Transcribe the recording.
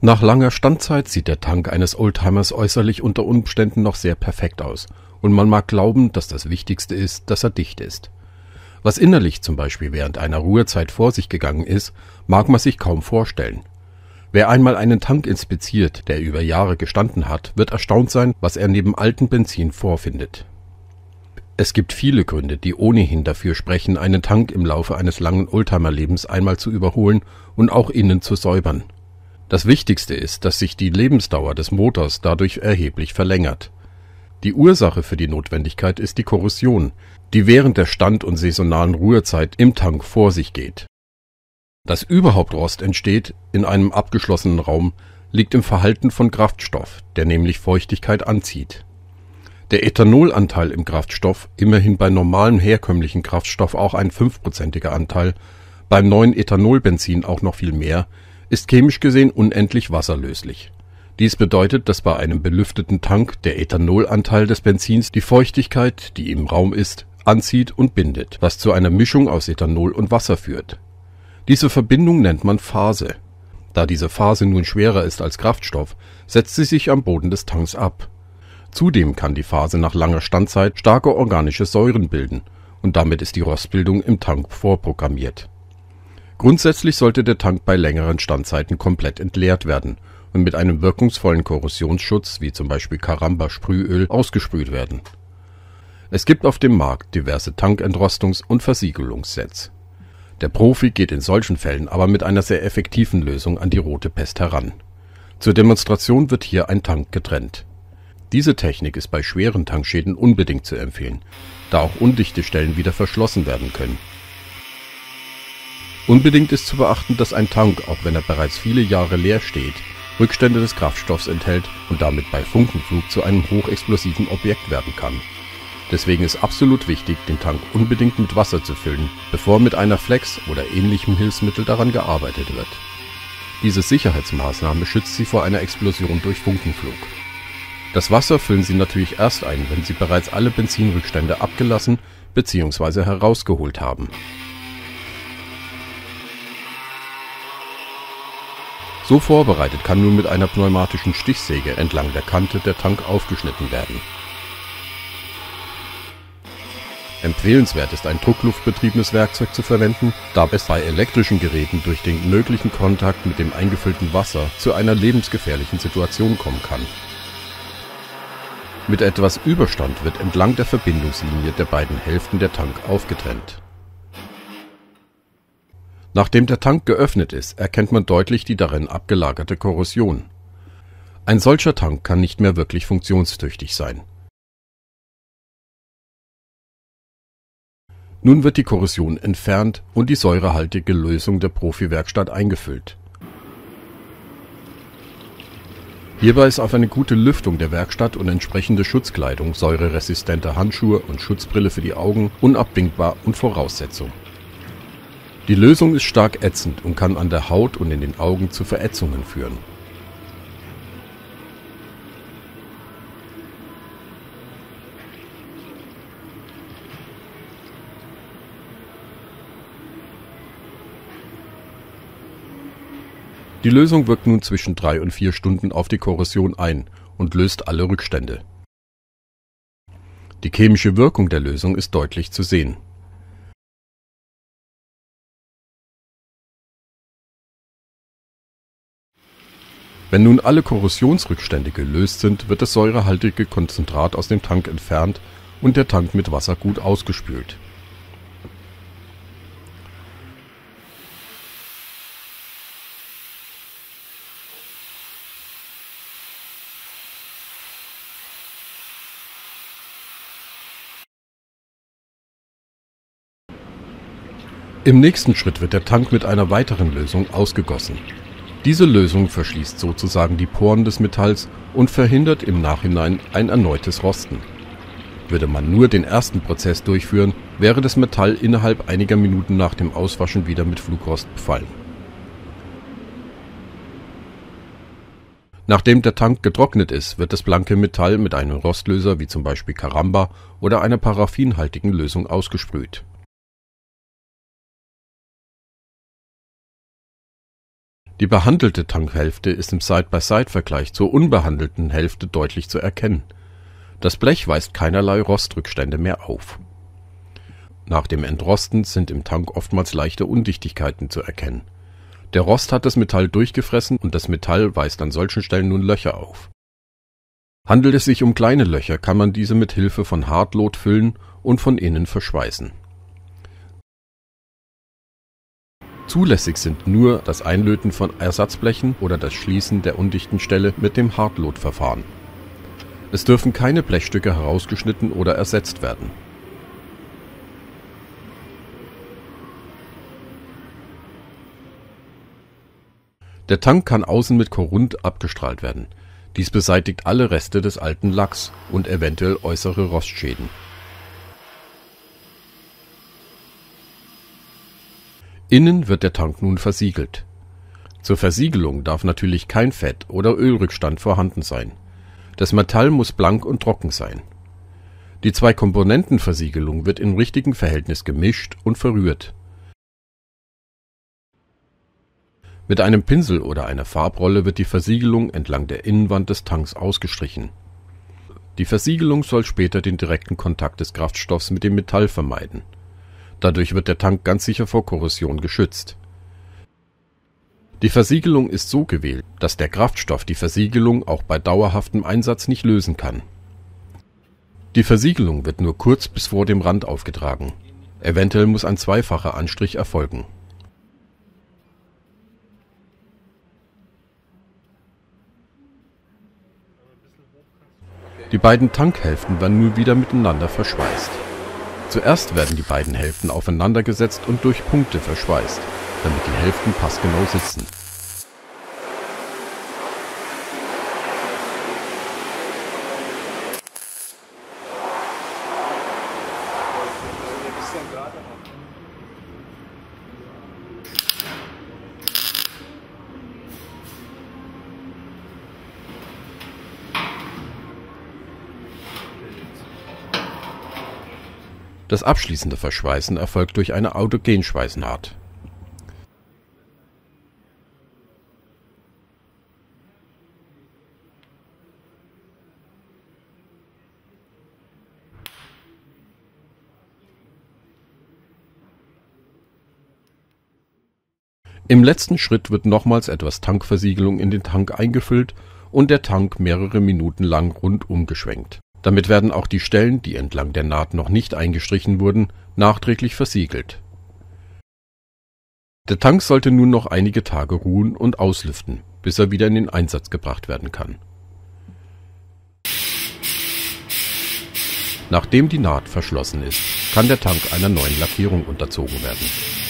Nach langer Standzeit sieht der Tank eines Oldtimers äußerlich unter Umständen noch sehr perfekt aus und man mag glauben, dass das Wichtigste ist, dass er dicht ist. Was innerlich zum Beispiel während einer Ruhezeit vor sich gegangen ist, mag man sich kaum vorstellen. Wer einmal einen Tank inspiziert, der über Jahre gestanden hat, wird erstaunt sein, was er neben altem Benzin vorfindet. Es gibt viele Gründe, die ohnehin dafür sprechen, einen Tank im Laufe eines langen Oldtimerlebens einmal zu überholen und auch innen zu säubern. Das Wichtigste ist, dass sich die Lebensdauer des Motors dadurch erheblich verlängert. Die Ursache für die Notwendigkeit ist die Korrosion, die während der Stand und saisonalen Ruhezeit im Tank vor sich geht. Dass überhaupt Rost entsteht in einem abgeschlossenen Raum, liegt im Verhalten von Kraftstoff, der nämlich Feuchtigkeit anzieht. Der Ethanolanteil im Kraftstoff, immerhin bei normalem herkömmlichen Kraftstoff auch ein fünfprozentiger Anteil, beim neuen Ethanolbenzin auch noch viel mehr, ist chemisch gesehen unendlich wasserlöslich. Dies bedeutet, dass bei einem belüfteten Tank der Ethanolanteil des Benzins die Feuchtigkeit, die im Raum ist, anzieht und bindet, was zu einer Mischung aus Ethanol und Wasser führt. Diese Verbindung nennt man Phase. Da diese Phase nun schwerer ist als Kraftstoff, setzt sie sich am Boden des Tanks ab. Zudem kann die Phase nach langer Standzeit starke organische Säuren bilden und damit ist die Rostbildung im Tank vorprogrammiert Grundsätzlich sollte der Tank bei längeren Standzeiten komplett entleert werden und mit einem wirkungsvollen Korrosionsschutz wie zum Beispiel Caramba-Sprühöl ausgesprüht werden. Es gibt auf dem Markt diverse Tankentrostungs und Versiegelungssets. Der Profi geht in solchen Fällen aber mit einer sehr effektiven Lösung an die Rote Pest heran. Zur Demonstration wird hier ein Tank getrennt. Diese Technik ist bei schweren Tankschäden unbedingt zu empfehlen, da auch undichte Stellen wieder verschlossen werden können Unbedingt ist zu beachten, dass ein Tank, auch wenn er bereits viele Jahre leer steht, Rückstände des Kraftstoffs enthält und damit bei Funkenflug zu einem hochexplosiven Objekt werden kann. Deswegen ist absolut wichtig, den Tank unbedingt mit Wasser zu füllen, bevor mit einer Flex oder ähnlichem Hilfsmittel daran gearbeitet wird. Diese Sicherheitsmaßnahme schützt Sie vor einer Explosion durch Funkenflug. Das Wasser füllen Sie natürlich erst ein, wenn Sie bereits alle Benzinrückstände abgelassen bzw. herausgeholt haben So vorbereitet kann nun mit einer pneumatischen Stichsäge entlang der Kante der Tank aufgeschnitten werden. Empfehlenswert ist ein druckluftbetriebenes Werkzeug zu verwenden, da es bei elektrischen Geräten durch den möglichen Kontakt mit dem eingefüllten Wasser zu einer lebensgefährlichen Situation kommen kann. Mit etwas Überstand wird entlang der Verbindungslinie der beiden Hälften der Tank aufgetrennt Nachdem der Tank geöffnet ist, erkennt man deutlich die darin abgelagerte Korrosion. Ein solcher Tank kann nicht mehr wirklich funktionstüchtig sein. Nun wird die Korrosion entfernt und die säurehaltige Lösung der Profi-Werkstatt eingefüllt. Hierbei ist auf eine gute Lüftung der Werkstatt und entsprechende Schutzkleidung, säureresistente Handschuhe und Schutzbrille für die Augen unabdingbar und Voraussetzung die Lösung ist stark ätzend und kann an der Haut und in den Augen zu Verätzungen führen. Die Lösung wirkt nun zwischen drei und vier Stunden auf die Korrosion ein und löst alle Rückstände. Die chemische Wirkung der Lösung ist deutlich zu sehen Wenn nun alle Korrosionsrückstände gelöst sind, wird das säurehaltige Konzentrat aus dem Tank entfernt und der Tank mit Wasser gut ausgespült. Im nächsten Schritt wird der Tank mit einer weiteren Lösung ausgegossen diese Lösung verschließt sozusagen die Poren des Metalls und verhindert im Nachhinein ein erneutes Rosten. Würde man nur den ersten Prozess durchführen, wäre das Metall innerhalb einiger Minuten nach dem Auswaschen wieder mit Flugrost befallen. Nachdem der Tank getrocknet ist, wird das blanke Metall mit einem Rostlöser wie zum Beispiel Caramba oder einer paraffinhaltigen Lösung ausgesprüht. Die behandelte Tankhälfte ist im Side-by-Side-Vergleich zur unbehandelten Hälfte deutlich zu erkennen. Das Blech weist keinerlei Rostrückstände mehr auf. Nach dem Entrosten sind im Tank oftmals leichte Undichtigkeiten zu erkennen. Der Rost hat das Metall durchgefressen und das Metall weist an solchen Stellen nun Löcher auf. Handelt es sich um kleine Löcher, kann man diese mit Hilfe von Hartlot füllen und von innen verschweißen. Zulässig sind nur das Einlöten von Ersatzblechen oder das Schließen der undichten Stelle mit dem Hartlot-Verfahren. Es dürfen keine Blechstücke herausgeschnitten oder ersetzt werden. Der Tank kann außen mit Korund abgestrahlt werden. Dies beseitigt alle Reste des alten Lacks und eventuell äußere Rostschäden Innen wird der Tank nun versiegelt. Zur Versiegelung darf natürlich kein Fett oder Ölrückstand vorhanden sein. Das Metall muss blank und trocken sein. Die Zwei-Komponenten-Versiegelung wird im richtigen Verhältnis gemischt und verrührt. Mit einem Pinsel oder einer Farbrolle wird die Versiegelung entlang der Innenwand des Tanks ausgestrichen. Die Versiegelung soll später den direkten Kontakt des Kraftstoffs mit dem Metall vermeiden Dadurch wird der Tank ganz sicher vor Korrosion geschützt. Die Versiegelung ist so gewählt, dass der Kraftstoff die Versiegelung auch bei dauerhaftem Einsatz nicht lösen kann. Die Versiegelung wird nur kurz bis vor dem Rand aufgetragen. Eventuell muss ein zweifacher Anstrich erfolgen. Die beiden Tankhälften werden nun wieder miteinander verschweißt Zuerst werden die beiden Hälften aufeinandergesetzt und durch Punkte verschweißt, damit die Hälften passgenau sitzen Das abschließende Verschweißen erfolgt durch eine Autogenschweißnaht. Im letzten Schritt wird nochmals etwas Tankversiegelung in den Tank eingefüllt und der Tank mehrere Minuten lang rundum geschwenkt damit werden auch die Stellen, die entlang der Naht noch nicht eingestrichen wurden, nachträglich versiegelt. Der Tank sollte nun noch einige Tage ruhen und auslüften, bis er wieder in den Einsatz gebracht werden kann. Nachdem die Naht verschlossen ist, kann der Tank einer neuen Lackierung unterzogen werden